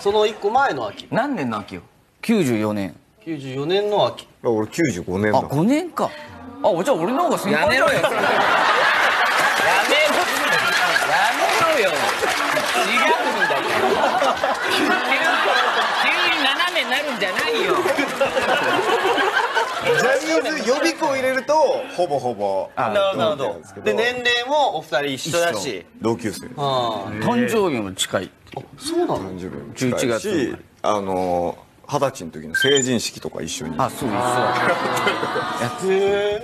その1個前の秋。何年の秋よ？94年。94年の秋。俺95年あだ5年か。あじゃあ俺の方が先輩だよやめろよ。やめろやめろよ違うんだから急に斜めになるんじゃないよ。ジャニーズ予備校入れるとほぼほぼ。なるほどですけど。で年齢もお二人一緒だし。同級生ああ。誕生日も近いそうなの？誕生日も近い11月しあの二十歳の時の成人式とか一緒に。あそうそう。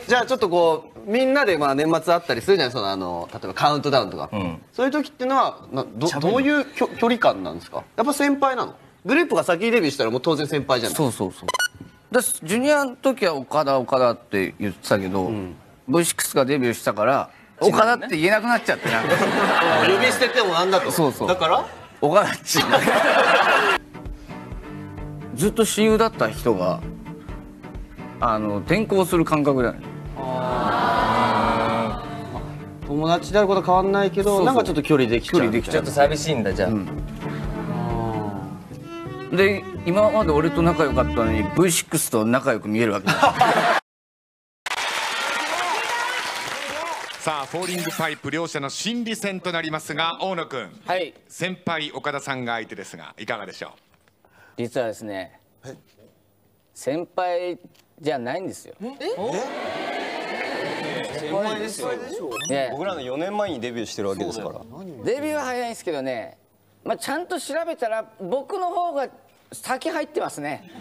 じゃあちょっとこうみんなでまあ年末あったりするじゃないそのあの例えばカウントダウンとか、そういう時っていうのはなどどういうきょ距離感なんですか？やっぱ先輩なの？グループが先にデビューしたらもう当然先輩じゃない。そうそうそう。だジュニアの時は岡田岡田って言ってたけど、V6 がデビューしたから岡田って言えなくなっちゃってなんか。呼び捨ててもなんだと。そうそう。だから？岡田っち。ずっと親友だった人があの転校する感覚だよね。友達であることは変わんないけどそうそう。なんかちょっと距離できちゃう距離できちゃう。ちょっと寂しいんだじゃあ、で今まで俺と仲良かったのに V6 と仲良く見えるわけださあフォーリングパイプ両者の心理戦となりますが大野くんはい。先輩岡田さんが相手ですがいかがでしょ実はですね先輩じゃないんですよ。先輩ですよ。ね。僕らの4年前にデビューしてるわけですから。デビューは早いんですけどね、まあ、ちゃんと調べたら僕の方が先入ってますね。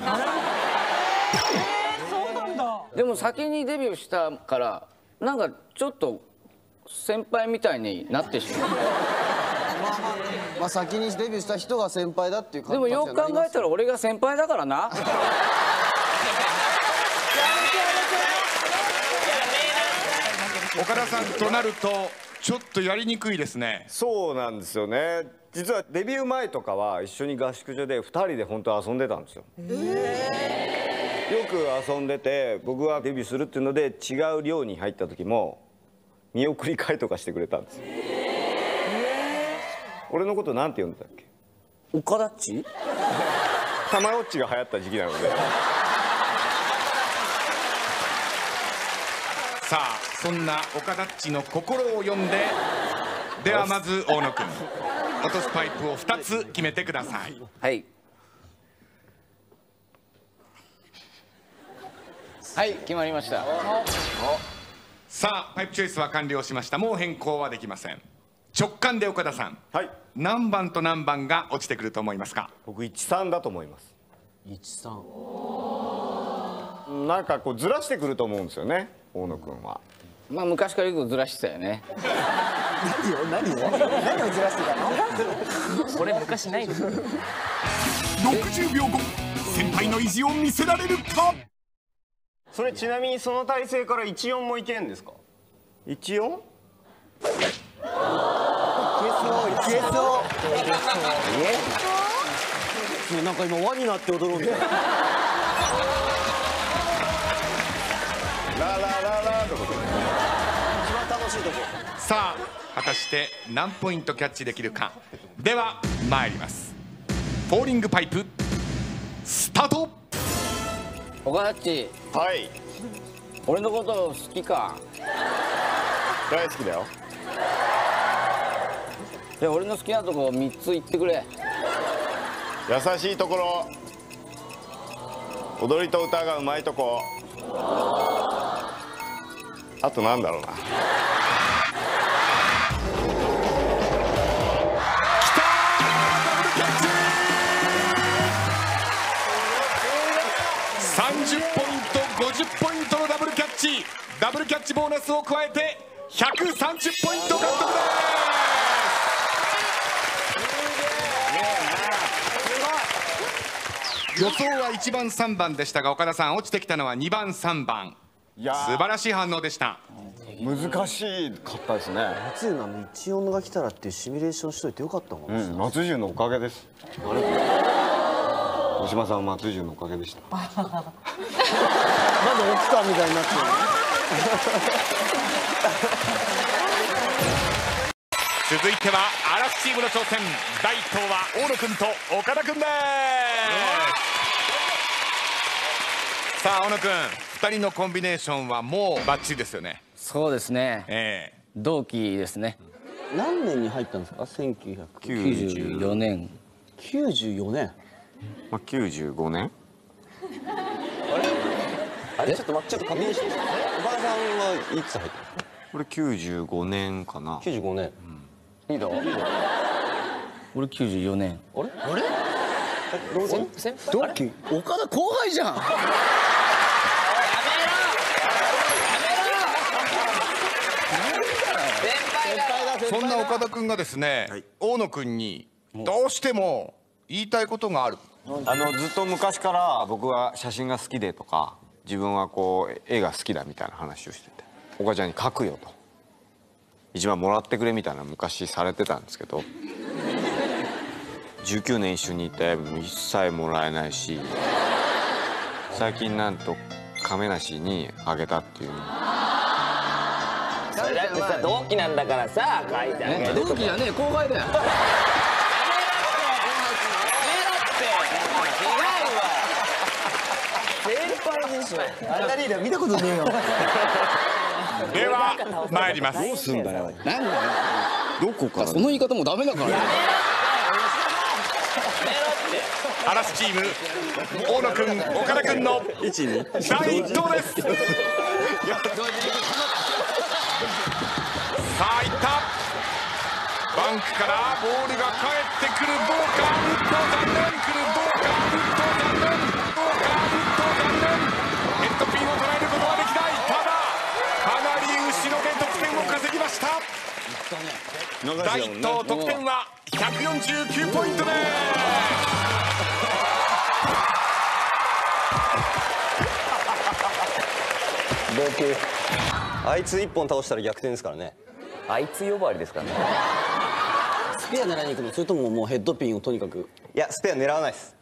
でも先にデビューしたからなんかちょっと先輩みたいになってしまう。まあ先にデビューした人が先輩だっていうでもよく考えたら俺が先輩だからな。う岡田さんとなるとちょっとやりにくいですね。そうなんですよね。実はデビュー前とかは一緒に合宿所で2人で本当遊んでたんですよ、よく遊んでて僕がデビューするっていうので違う寮に入った時も見送り会とかしてくれたんですよ。俺のことなんて呼んでたっけ？岡田っち？たまごっちが流行った時期なので。さあそんな岡田っちの心を読んでではまず大野くん 落とすパイプを2つ決めてください。はい。はい決まりましたさあパイプチョイスは完了しました。もう変更はできません。直感で岡田さん。はい。何番と何番が落ちてくると思いますか？僕13だと思います。13なんかこうずらしてくると思うんですよね大野くんは。まあ昔からよくずらしてたよね。これ昔ないです60秒後先輩の意地を見せられるか？それちなみにその体勢から14もいけんですか？一応なんか今輪になって踊ろうみたいなララララとか一番楽しいとこ。さあ果たして何ポイントキャッチできるか。では参ります。フォーリングパイプスタート岡田っちはい。俺のこと好きか。大好きだよ。じゃあ俺の好きなとこ3つ言ってくれ。優しいところ。踊りと歌がうまいとこ。あとなんだろうな50ポイントのダブルキャッチ。ダブルキャッチボーナスを加えて130ポイント獲得です。予想は1番3番でしたが岡田さん落ちてきたのは2番3番。素晴らしい反応でした。難しかったですね松井のあの一音が来たらっていうシミュレーションしといてよかったもん、うん松潤のおかげです。大島さんは松潤のおかげでした なんで奥さんみたいになってる。の 続いては嵐チームの挑戦。第1投は大野くんと岡田くんです。さあ大野くん。2人のコンビネーションはもうバッチリですよね。そうですね。え同期ですね。何年に入ったんですか？1994 94年。年。まあ、95年あれ？ちょっと待ってちょっと確認して岡田さんはいつ入ったこれ95年かな。95年。リード俺94年。あれ？あれ？先輩？同期岡田後輩じゃん。そんな岡田くんがですね、大野くんにどうしても言いたいことがある。あのずっと昔から僕は写真が好きでとか自分はこう絵が好きだみたいな話をしてて岡ちゃんに描くよと。一番もらってくれみたいな昔されてたんですけど。19年一緒にいて一切もらえないし最近なんと亀梨にあげたっていう。それだってさ同期なんだからさ書いてあげる同期じゃねえ後輩だよあんなリーダー見たことねえよ。では参ります。なんだよ。どこから？その言い方もダメだから。ね嵐チーム大野くん岡田くんの第一投です。さあいった。バンクからボールが返ってくる。どうかウッド残念くるどうかウッド残念どうかウッド残念ヘッドピンを捉えることはできないただかなり後ろで得点を稼ぎました第一投得点は149ポイントです。あいつ一本倒したら逆転ですからね。あいつ呼ばわりですからね。スペア狙いに行くの？それとももうヘッドピンをとにかく？いやスペア狙わないです。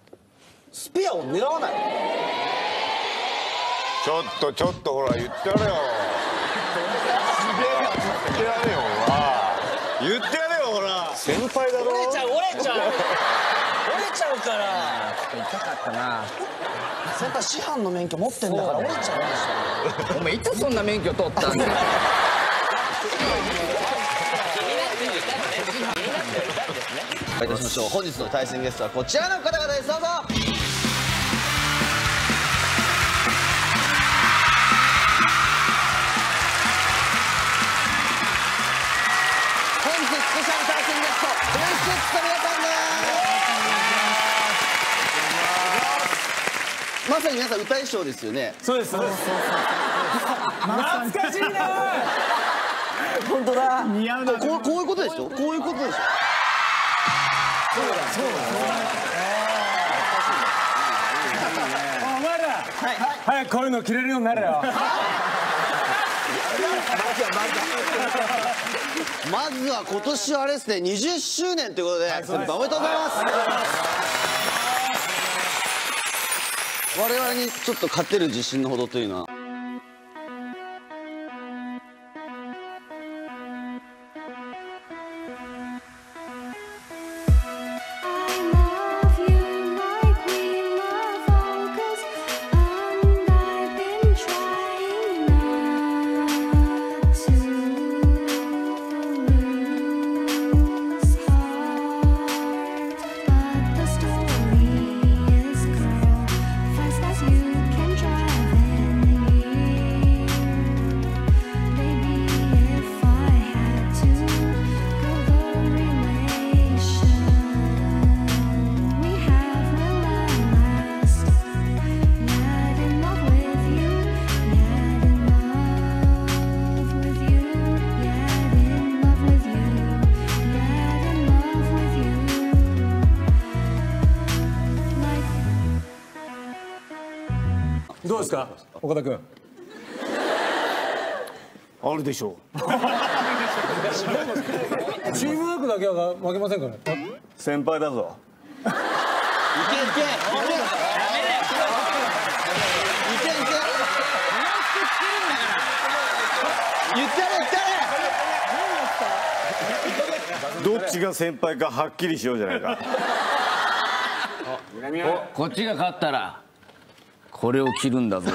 スペアを狙わない？ちょっとちょっとほら言ってやれよ。言ってやれよ言ってやれよほら。先輩だろ。折れちゃう折れちゃう。折れちゃうから。痛かったな。先輩師範の免許持ってんだから。折れちゃうんですよお前いつそんな免許取ったんだよ。お会いいたしましょう。本日の対戦ゲストはこちらの方々です。どうぞスペシャル対戦ゲスト V6 の皆さんです。まさに皆さん歌い賞ですよねそうです。そうです懐かしいな本当だ。似合うなこうこういうことでしょ？こういうことでしょ？お前ら早くこういうの着れるようになれよまずは今年はあれですね20周年ということで先輩おめでとうございます。我々にちょっと勝てる自信のほどというのはどうですか？岡田君。あるでしょう。チームワークだけは負けませんから先輩だぞ。いけいけ。いけいけいけ言ってやれ言ってやれどっちが先輩かはっきりしようじゃないか。こっちが勝ったらこれを切るんだぞ。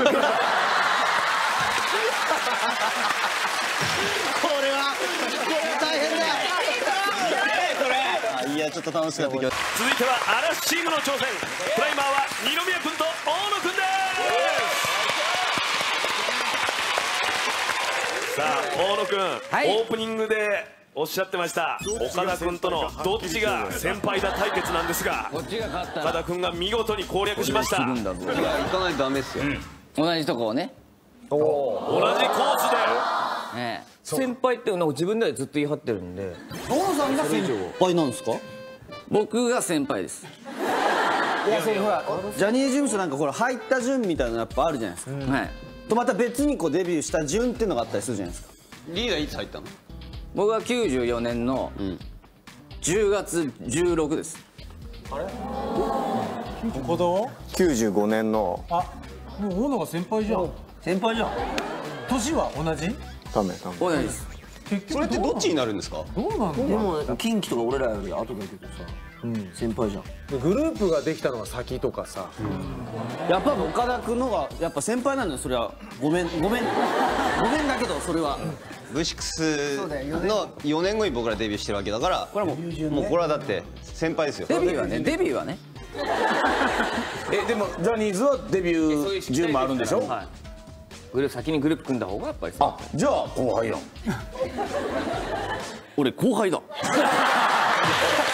いやちょっと楽しかった。続いては嵐チームの挑戦。プライマーは二宮君と大野君です。さあ大野君、はい。オープニングでおっしゃってました。岡田君とのどっちが先輩だ対決なんですがこっちが勝った岡田ら君が見事に攻略しました。行かないとダメっすよ、同じとこをね。コースで。ね先輩ってなんか自分ではずっと言い張ってるんで。倍なんですか僕が先輩です。いやそのほらジャニーズ事務所なんかほら入った順みたいなのやっぱあるじゃないですか、はい。とまた別にこうデビューした順っていうのがあったりするじゃないですか。リーダーいつ入ったの？僕は94年の10月16です。95年のもう大野が先輩じゃん。先輩じゃん。年は同じ？ためため同じです。それってどっちになるんですか？どうなのでも近畿とか俺らより後だけどさ、先輩じゃん。グループができたのが先とかさ。やっぱ岡田君のがやっぱ先輩なのよそれはごめんごめん。ごめんだけどそれは V6 の4年後。に僕らデビューしてるわけだからこれはもうもうこれはだって先輩ですよ。デビューはね。デビューはね。えでもジャニーズはデビュー順もあるんでしょ？グループ先にグループ組んだ方がやっぱりあじゃあ後輩やん。俺後輩だ